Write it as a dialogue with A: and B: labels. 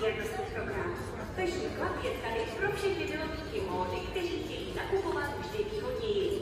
A: Diagnostická královská Fashion Club je tady pro všechny milovníky módy, kteří chtějí nakupovat vždy výhodněji.